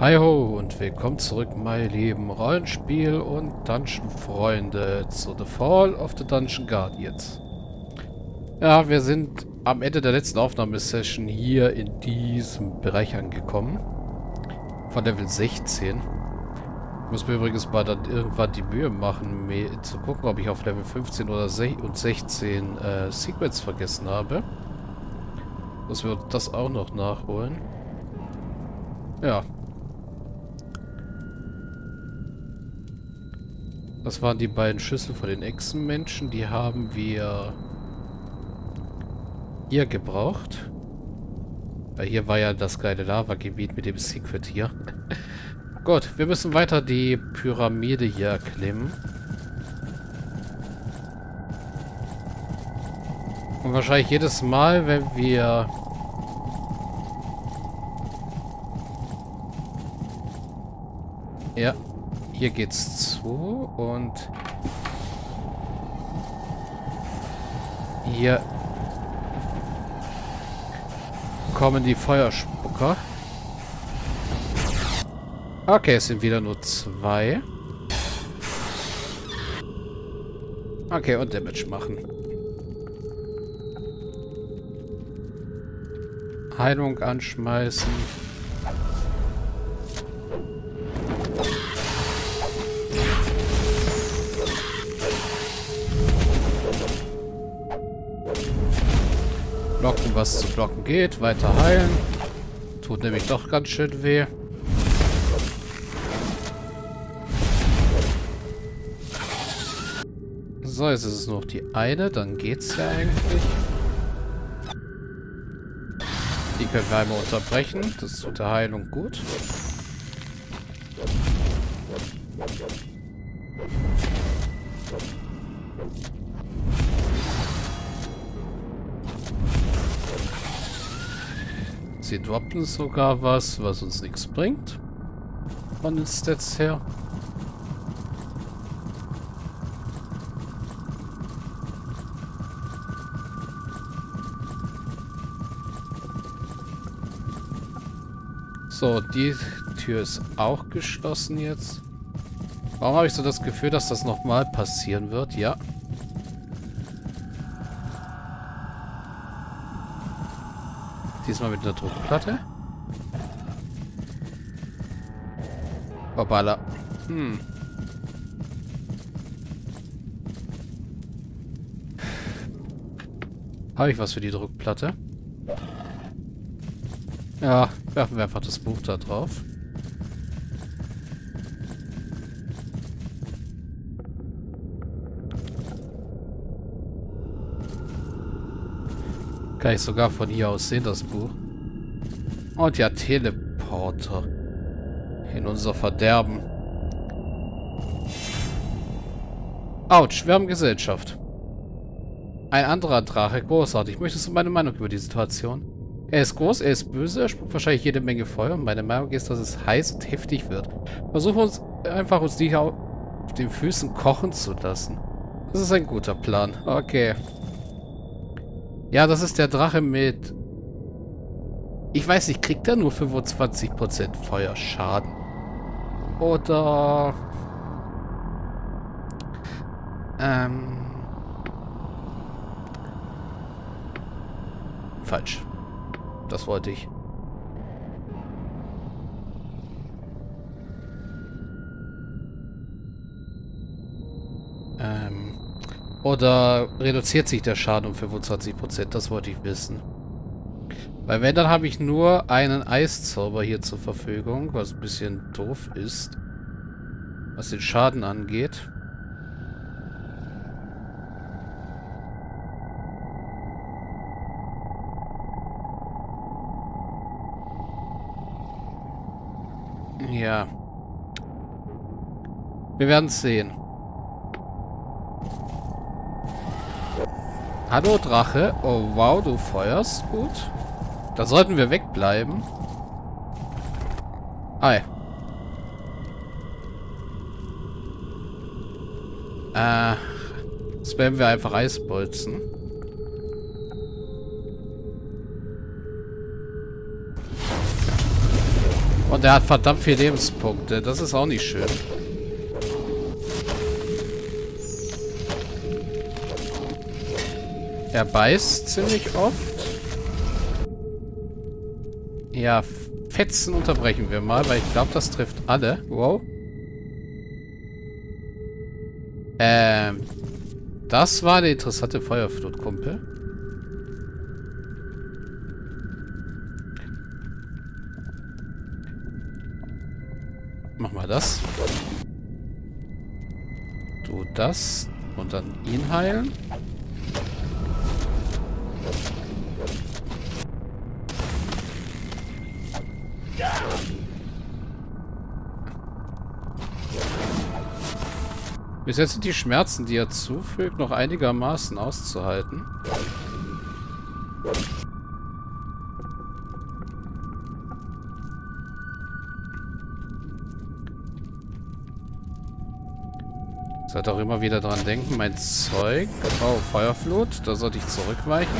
Hi ho und willkommen zurück, meine lieben Rollenspiel- und Dungeon-Freunde zu The Fall of the Dungeon Guardians. Ja, wir sind am Ende der letzten Aufnahmesession hier in diesem Bereich angekommen. Von Level 16. Ich muss mir übrigens mal dann irgendwann die Mühe machen, mir zu gucken, ob ich auf Level 15 oder 16 äh, Secrets vergessen habe. Dass wir das auch noch nachholen. Ja. Das waren die beiden Schüssel von den Echsenmenschen. Die haben wir hier gebraucht. Weil hier war ja das geile Lava-Gebiet mit dem Secret hier. Gut, wir müssen weiter die Pyramide hier erklimmen. Und wahrscheinlich jedes Mal, wenn wir... Ja, hier geht's zu und... Hier kommen die Feuerspucker. Okay, es sind wieder nur zwei. Okay, und Damage machen. Heilung anschmeißen. Blocken, was zu blocken geht. Weiter heilen. Tut nämlich doch ganz schön weh. So, jetzt ist es noch die eine. Dann geht's ja eigentlich. Die können wir einmal unterbrechen. Das tut der Heilung gut. Sie droppen sogar was, was uns nichts bringt. Von den Stats her. So, die Tür ist auch geschlossen jetzt. Warum habe ich so das Gefühl, dass das nochmal passieren wird? Ja. Diesmal mit einer Druckplatte. Hoppala. Hm. Habe ich was für die Druckplatte? Ja, werfen wir einfach das Buch da drauf. Kann ich sogar von hier aus sehen, das Buch. Und ja, Teleporter. In unser Verderben. Autsch, wir haben Gesellschaft. Ein anderer Drache, großartig. Möchtest du meine Meinung über die Situation? Er ist groß, er ist böse, er spuckt wahrscheinlich jede Menge Feuer. Und meine Meinung ist, dass es heiß und heftig wird. Versuchen wir uns einfach uns nicht auf den Füßen kochen zu lassen. Das ist ein guter Plan. Okay. Ja, das ist der Drache mit... Ich weiß nicht, kriegt er nur 25% Feuerschaden? Oder... Ähm... Falsch. Das wollte ich. Ähm. Oder reduziert sich der Schaden um 25%? Das wollte ich wissen. Weil wenn, dann habe ich nur einen Eiszauber hier zur Verfügung, was ein bisschen doof ist. Was den Schaden angeht. Ja. Wir werden es sehen. Hallo Drache. Oh wow, du feuerst gut. Da sollten wir wegbleiben. Hi. Äh, spammen wir einfach Eisbolzen. Und er hat verdammt viele Lebenspunkte. Das ist auch nicht schön. Er beißt ziemlich oft. Ja, Fetzen unterbrechen wir mal, weil ich glaube, das trifft alle. Wow. Ähm, das war eine interessante Feuerflut, Kumpel. Mach mal das. Du das. Und dann ihn heilen. Bis jetzt sind die Schmerzen, die er zufügt, noch einigermaßen auszuhalten. Sollte auch immer wieder dran denken, mein Zeug. Oh, Feuerflut. Da sollte ich zurückweichen.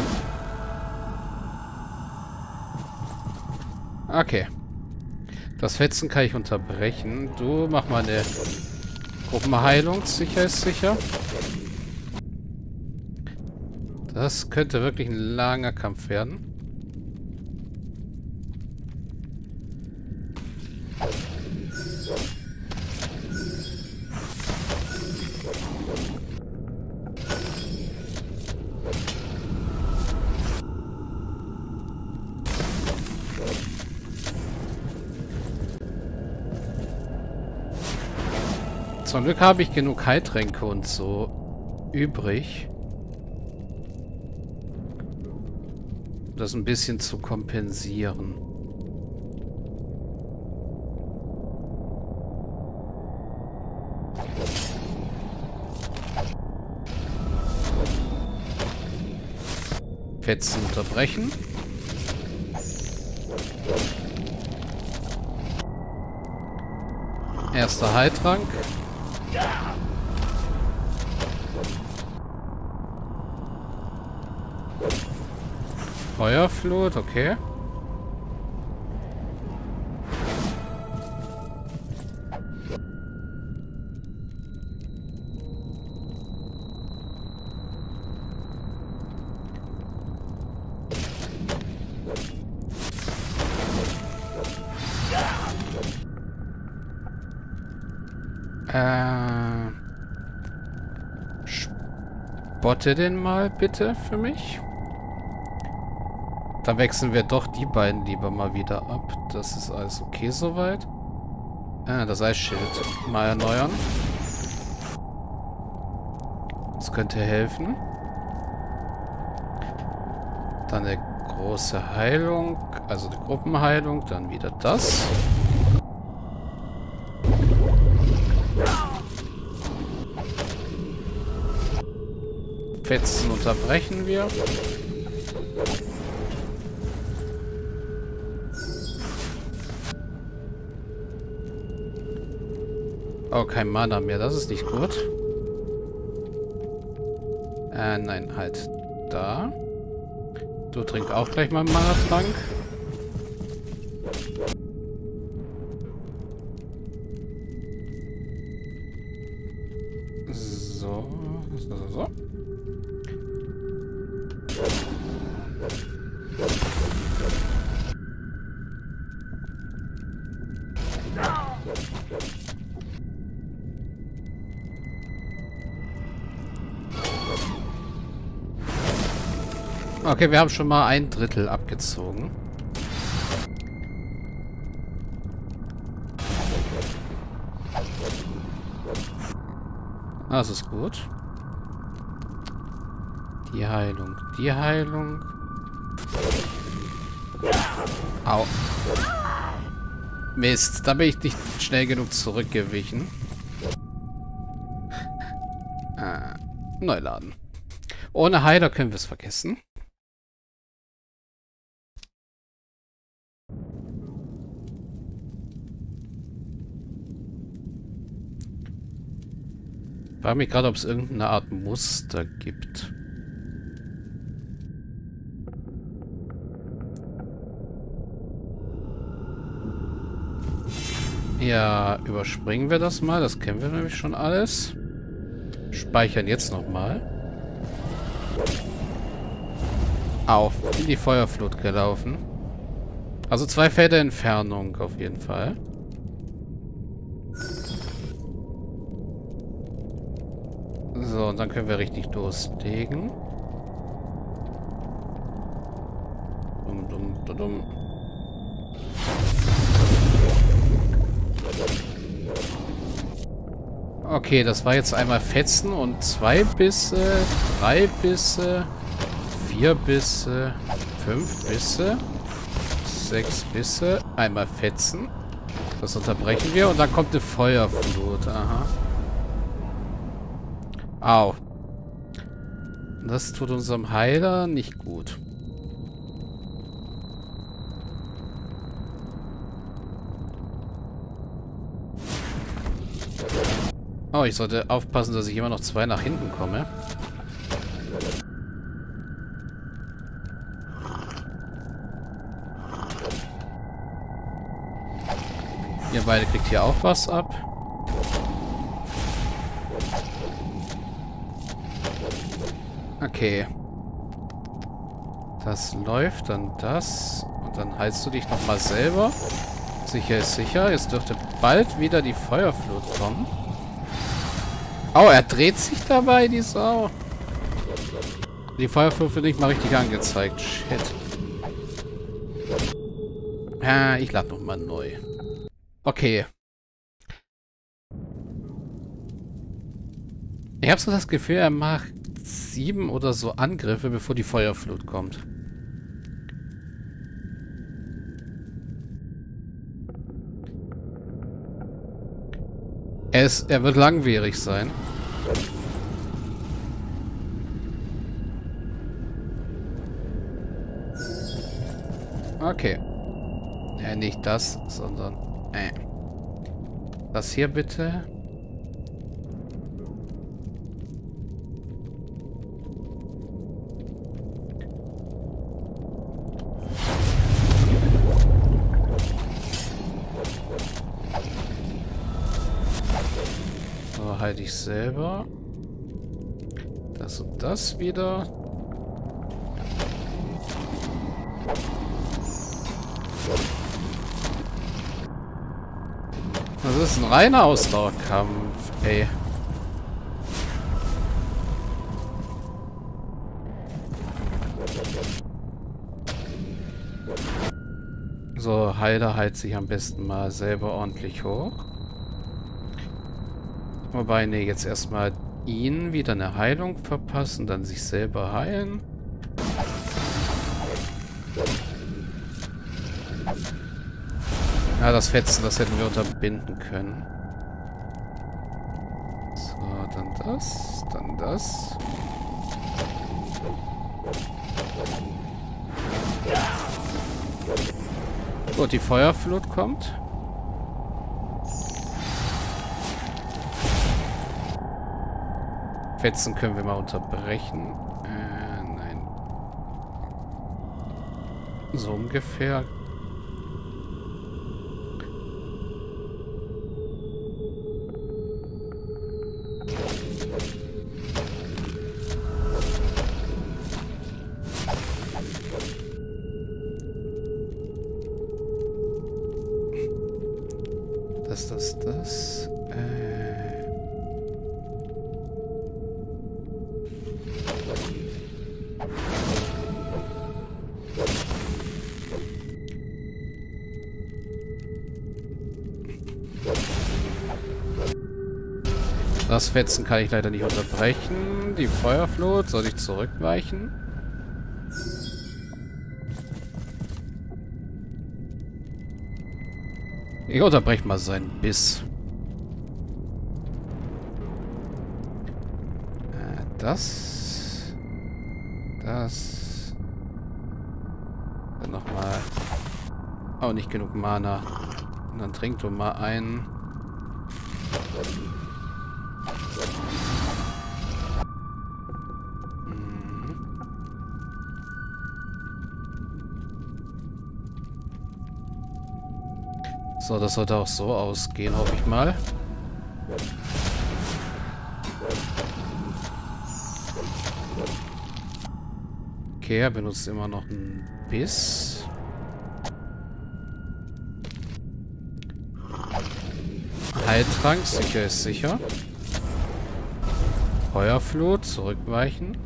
Okay. Das Fetzen kann ich unterbrechen. Du mach mal eine Gruppenheilung. Sicher ist sicher. Das könnte wirklich ein langer Kampf werden. Zum Glück habe ich genug Heiltränke und so übrig. Das ein bisschen zu kompensieren. Fetzen unterbrechen. Erster Heiltrank. Feuerflut, okay. Äh, spotte den mal bitte für mich. Dann wechseln wir doch die beiden lieber mal wieder ab. Das ist alles okay soweit. Ah, das Eisschild mal erneuern. Das könnte helfen. Dann eine große Heilung, also eine Gruppenheilung, dann wieder das. Fetzen unterbrechen wir. Oh, kein Mana mehr. Das ist nicht gut. Äh, nein, halt da. Du trink auch gleich mal einen Mana-Trank. Okay, wir haben schon mal ein Drittel abgezogen. Das ist gut. Die Heilung, die Heilung. Au. Mist, da bin ich nicht schnell genug zurückgewichen. Äh, neu laden. Ohne Heiler können wir es vergessen. Frage mich gerade, ob es irgendeine Art Muster gibt. Ja, überspringen wir das mal. Das kennen wir nämlich schon alles. Speichern jetzt nochmal. Auf. In die Feuerflut gelaufen. Also zwei Felder Entfernung auf jeden Fall. So, und dann können wir richtig loslegen. Dumm, dumm, dumm, dumm. Okay, das war jetzt einmal Fetzen und zwei Bisse, drei Bisse, vier Bisse, fünf Bisse, sechs Bisse, einmal Fetzen. Das unterbrechen wir und dann kommt eine Feuerflut. Aha. Au. Das tut unserem Heiler nicht gut. Oh, ich sollte aufpassen, dass ich immer noch zwei nach hinten komme. Ihr beide kriegt hier auch was ab. Okay. Das läuft, dann das. Und dann heilst du dich nochmal selber. Sicher ist sicher. Jetzt dürfte bald wieder die Feuerflut kommen. Oh, er dreht sich dabei, die Sau. Die Feuerflut wird nicht mal richtig angezeigt. Shit. Ja, ich lade nochmal neu. Okay. Ich habe so das Gefühl, er macht sieben oder so Angriffe, bevor die Feuerflut kommt. Ist, er wird langwierig sein. Okay. Ja, nicht das, sondern... Äh. Das hier bitte. Halte ich selber. Das und das wieder. Das ist ein reiner Ausdauerkampf, ey. So, Heiler heilt sich am besten mal selber ordentlich hoch. Wobei, ne, jetzt erstmal ihn wieder eine Heilung verpassen, dann sich selber heilen. Ja, das Fetzen, das hätten wir unterbinden können. So, dann das, dann das. Gut, die Feuerflut kommt. Fetzen können wir mal unterbrechen. Äh, nein. So ungefähr. Das, das, das. Das Fetzen kann ich leider nicht unterbrechen. Die Feuerflut, soll ich zurückweichen? Ich unterbreche mal seinen Biss. Äh, das. Das. Dann nochmal. Oh, nicht genug Mana. Und dann trinkt du mal ein. So, das sollte auch so ausgehen, hoffe ich mal. Okay, er benutzt immer noch einen Biss. Heiltrank, sicher ist sicher. Feuerflut, zurückweichen.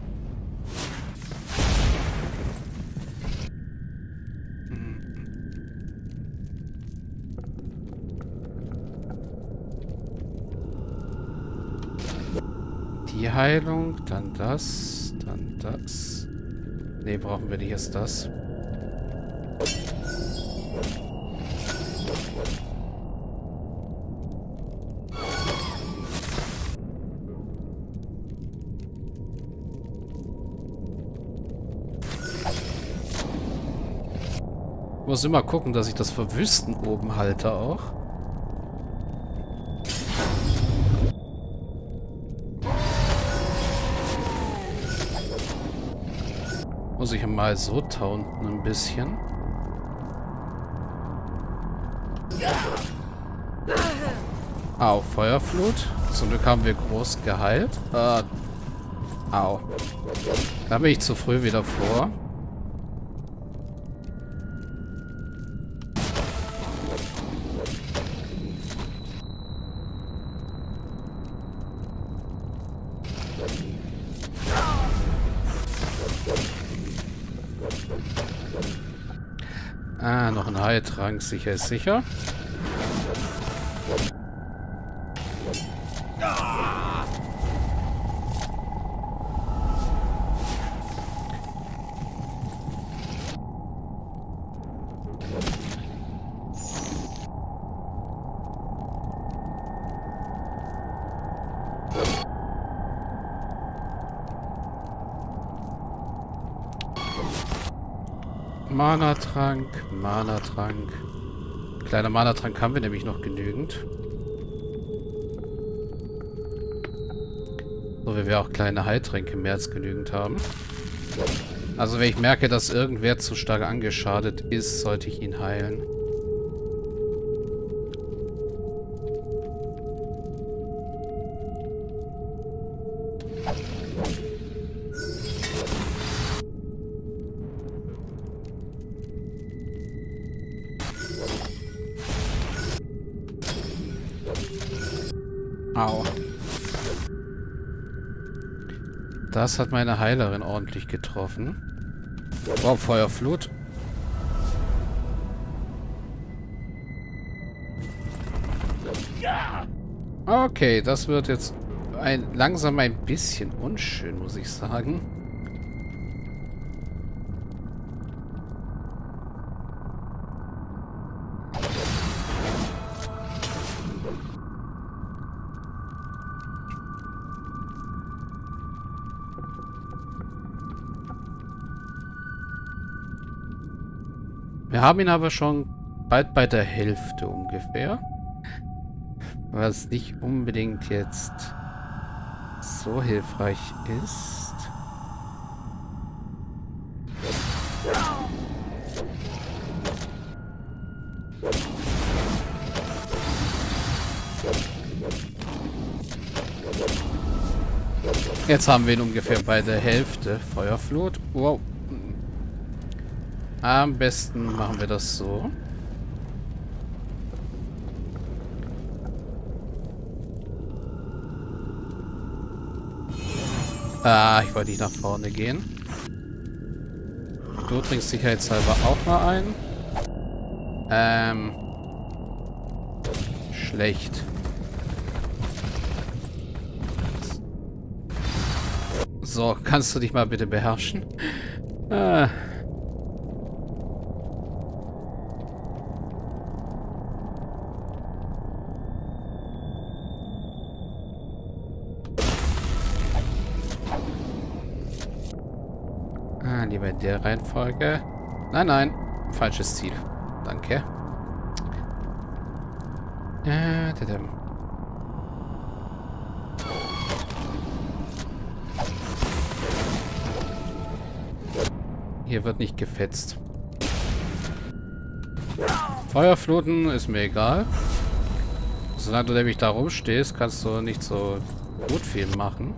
Heilung, dann das, dann das. Ne, brauchen wir nicht erst das. muss immer gucken, dass ich das Verwüsten oben halte auch. Muss ich mal so taunten ein bisschen. Au, Feuerflut. Zum Glück haben wir groß geheilt. Äh, au. Da bin ich zu früh wieder vor. Ein Heiltrank. Sicher ist sicher. Mana-Trank, Mana-Trank. Kleiner Mana-Trank haben wir nämlich noch genügend. So wie wir auch kleine Heiltränke mehr als genügend haben. Also wenn ich merke, dass irgendwer zu stark angeschadet ist, sollte ich ihn heilen. Au. Das hat meine Heilerin ordentlich getroffen. Wow, Feuerflut. Okay, das wird jetzt ein, langsam ein bisschen unschön, muss ich sagen. Wir haben ihn aber schon bald bei der Hälfte ungefähr. Was nicht unbedingt jetzt so hilfreich ist. Jetzt haben wir ihn ungefähr bei der Hälfte. Feuerflut. Wow. Am besten machen wir das so. Ah, ich wollte nicht nach vorne gehen. Du trinkst sicherheitshalber auch mal ein. Ähm. Schlecht. So, kannst du dich mal bitte beherrschen? Ah. Lieber in der Reihenfolge. Nein, nein. Falsches Ziel. Danke. Äh, Hier wird nicht gefetzt. Feuerfluten ist mir egal. Solange du nämlich da rumstehst, kannst du nicht so gut viel machen.